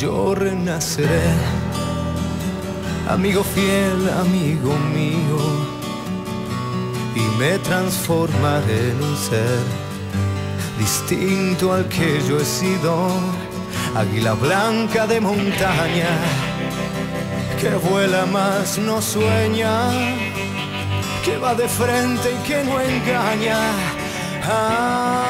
yo renaceré. Amigo fiel, amigo mío, y me transformaré en un ser distinto al que yo he sido. Águila blanca de montaña, que vuela más no sueña que va de frente y que no engaña. Ah,